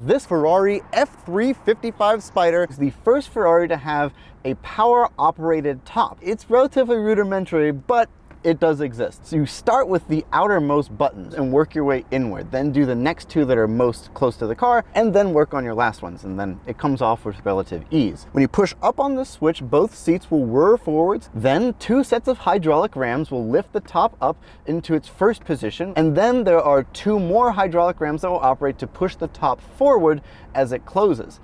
This Ferrari F355 Spider is the first Ferrari to have a power operated top. It's relatively rudimentary, but it does exist. So you start with the outermost buttons and work your way inward, then do the next two that are most close to the car, and then work on your last ones, and then it comes off with relative ease. When you push up on the switch, both seats will whir forwards, then two sets of hydraulic rams will lift the top up into its first position, and then there are two more hydraulic rams that will operate to push the top forward as it closes.